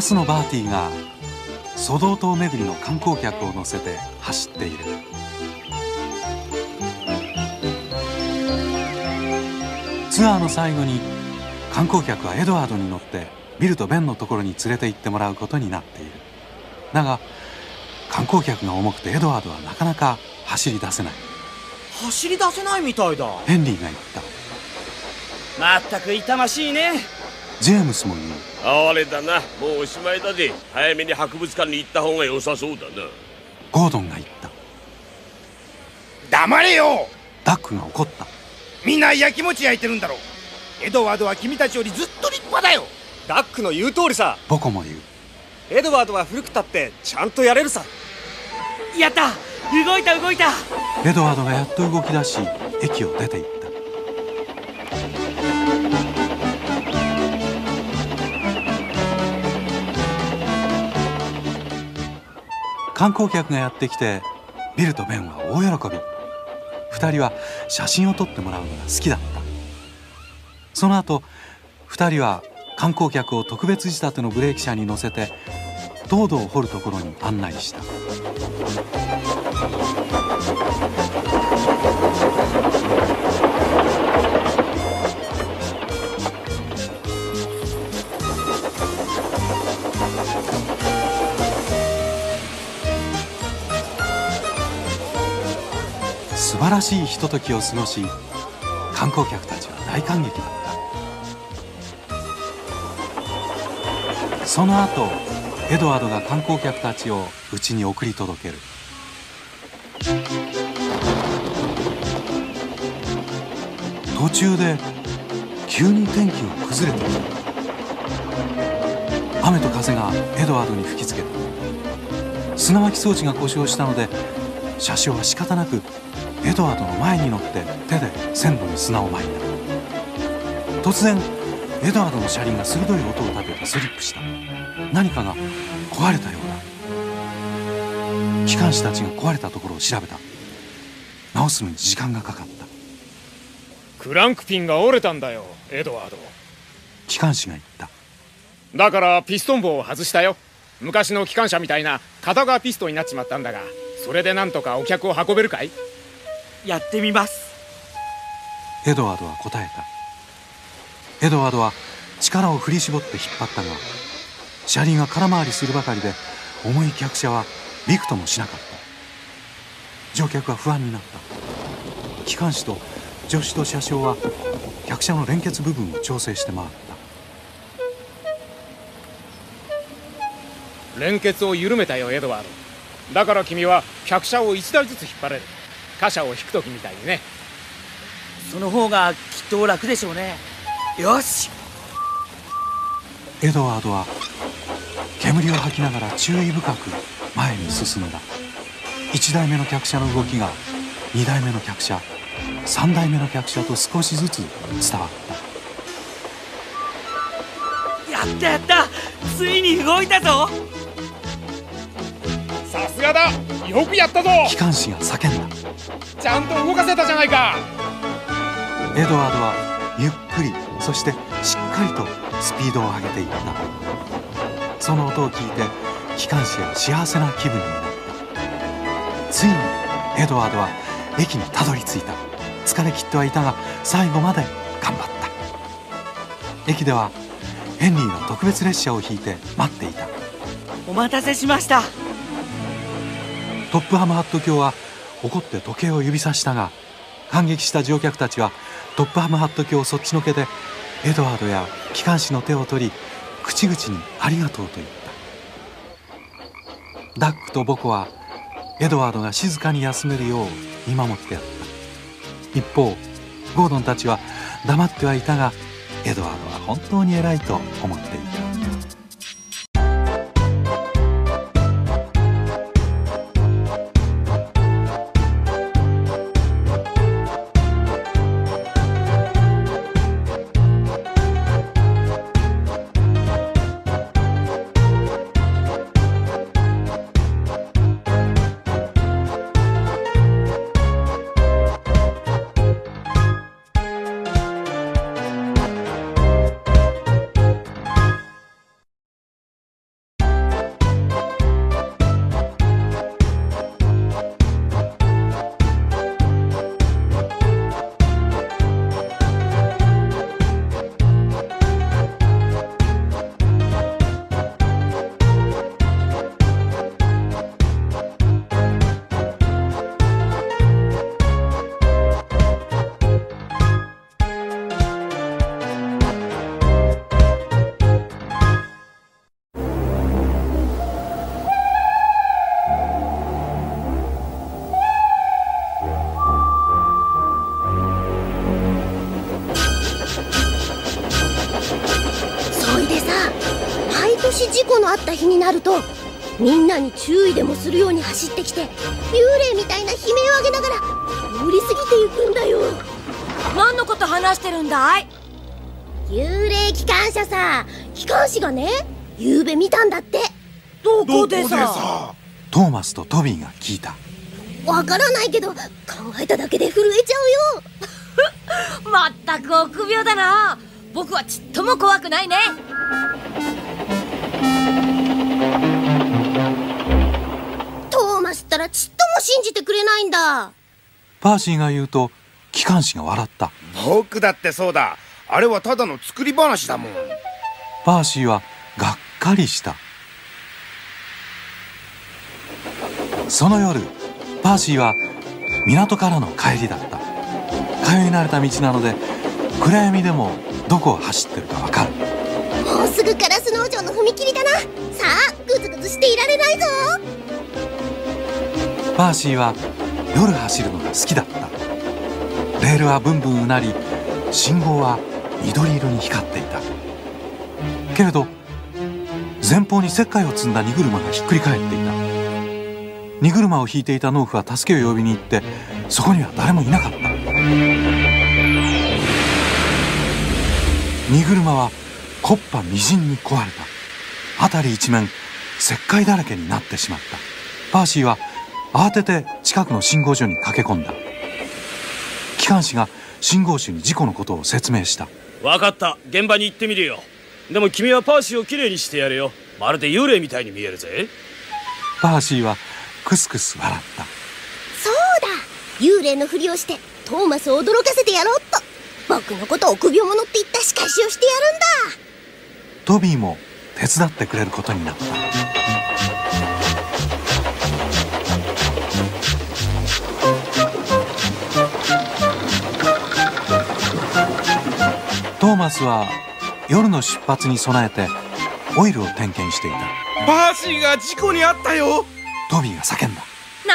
つのバーティーが蘇道島巡りの観光客を乗せて走っている。ツアーの最後に観光客はエドワードに乗ってビルとベンのところに連れて行ってもらうことになっている。だが観光客が重くてエドワードはなかなか走り出せない。走り出せないみたいだ。ヘンリーが言った。まったく痛ましいね。ジェームスも言うあれだな。もうおしまいだぜ。早めに博物館に行った方が良さそうだな。ゴードンが言った。黙れよ。ダックが怒った。みんな焼きもち焼いてるんだろエドワードは君たちよりずっと立派だよ。ダックの言う通りさ。ボコも言う。エドワードは古くたってちゃんとやれるさ。やった。動いた動いた。エドワードがやっと動き出し駅を出て行った観光客がやってきてビルとベンは大喜び。2人は写真を撮ってもらうのが好きだった。その後2人は観光客を特別仕立てのブレーキ車に乗せて東土を掘るところに案内した。らしいひとときを過ごし観光客たちは大感激だった。その後エドワードが観光客たちを家に送り届ける。途中で急に天気が崩れてきた雨と風がエドワードに吹きつけた。砂巻き装置が故障したので車掌は仕方なくエドワードの前に乗って手で線路に砂をまいた。突然エドワードの車輪が鋭い音を立ててスリップした。何かが壊れたようだ。機関士たちが壊れたところを調べた。直すのに時間がかかった。クランクピンが折れたんだよエドワード。機関士が言った。だからピストン棒を外したよ。昔の機関車みたいな片側ピストンになっちまったんだがそれでなんとかお客を運べるかい？やってみます。エドワードは答えた。エドワードは力を振り絞って引っ張ったが車輪は空回りするばかりで重い客車はびくともしなかった。乗客は不安になった。機関士と助手と車掌は客車の連結部分を調整して回った。連結を緩めたよエドワード。だから君は客車を1台ずつ引っ張れる貨車を引く時みたいにね。その方がきっと楽でしょうね。よし。エドワードは煙を吐きながら注意深く前に進んだ。1台目の客車の動きが2台目の客車3台目の客車と少しずつ伝わった。やったやった。ついに動いたぞ。さすがだ。よくやったぞ。機関士が叫んだ。ちゃんと動かせたじゃないか。エドワードはゆっくりそしてしっかりとスピードを上げていった。その音を聞いて機関士は幸せな気分になった。ついにエドワードは駅にたどり着いた。疲れ切ってはいたが最後まで頑張った。駅ではヘンリーが特別列車を引いて待っていた。お待たせしましたトップハムハット卿は怒って時計を指さしたが感激した乗客たちはトップハムハット卿をそっちのけでエドワードや機関士の手を取り口々に「ありがとう」と言った。ダックとボコはエドワードが静かに休めるよう見守ってやった。一方ゴードンたちは黙ってはいたがエドワードは本当に偉いと思っていた。あった日になるとみんなに注意でもするように走ってきて幽霊みたいな悲鳴を上げながら通り過ぎていくんだよ。何のこと話してるんだい？幽霊機関車さ。機関士がね夕べ見たんだって。どこでさ？トーマスとトビーが聞いた。わからないけど考えただけで震えちゃうよ。まったく臆病だな。僕はちっとも怖くないねパーシーが言うと機関士が笑った。僕だってそうだ。あれはただの作り話だもん。パーシーはがっかりした。その夜パーシーは港からの帰りだった。通い慣れた道なので暗闇でもどこを走ってるかわかる。もうすぐカラス農場の踏切だな。さあグズグズしていられないぞ。パーシーは夜走るのが好きだった。レールはブンブンうなり信号は緑色に光っていた。けれど前方に石灰を積んだ荷車がひっくり返っていた。荷車を引いていた農夫は助けを呼びに行ってそこには誰もいなかった。荷車は木っ端みじんに壊れた。辺り一面石灰だらけになってしまった。パーシーは慌てて近くの信号所に駆け込んだ。機関士が信号手に事故のことを説明した。分かった。現場に行ってみるよ。でも君はパーシーをきれいにしてやれよ。まるで幽霊みたいに見えるぜ。パーシーはクスクス笑った。そうだ。幽霊のふりをしてトーマスを驚かせてやろうっと。僕のことを臆病者って言った仕返しをしてやるんだ。トビーも手伝ってくれることになったトーマスは夜の出発に備えてオイルを点検していた。パーシーが事故にあったよ。トビーが叫んだ。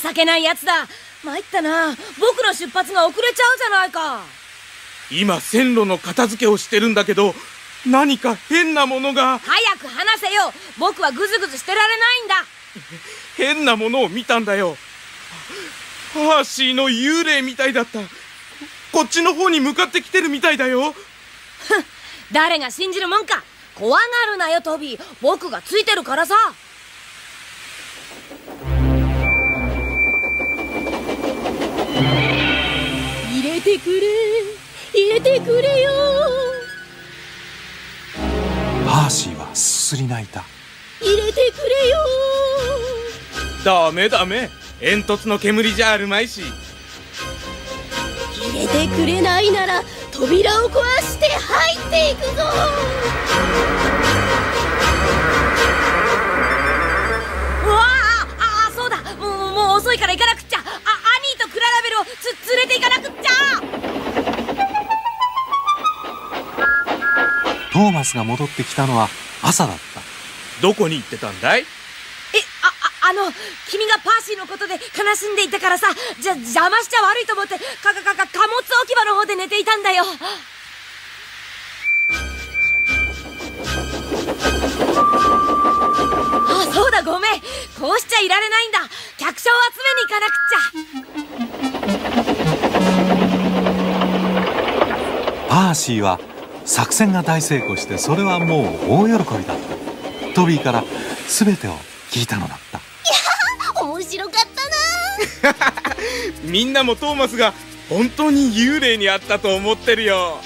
情けないやつだ。参ったな。僕の出発が遅れちゃうじゃないか。今線路の片付けをしてるんだけど何か変なものが。早く話せよ。僕はグズグズしてられないんだ。変なものを見たんだよ。パーシーの幽霊みたいだった。こっちの方に向かってきてるみたいだよ 誰が信じるもんか。怖がるなよトビー。僕がついてるからさ。入れてくれ。入れてくれよ。パーシーはすすり泣いた。入れてくれよ。ダメダメ。煙突の煙じゃあるまいし。入れてくれないなら扉を壊して入っていくぞ。うわあああそうだ。もうもう遅いから行かなくっちゃ。あアニーとクララベルをつ連れて行かなくっちゃ。トーマスが戻ってきたのは朝だった。どこに行ってたんだい？えあああの君がパーシーのことで悲しんでいたからさじゃ邪魔しちゃ悪いと思ってかかかか貨物置き場の方で寝ていたんだよ。あそうだごめん。こうしちゃいられないんだ。客車を集めに行かなくっちゃ。パーシーは作戦が大成功してそれはもう大喜びだった。トビーから全てを聞いたのだった。面白かったな みんなもトーマスが本当に幽霊にあったと思ってるよ。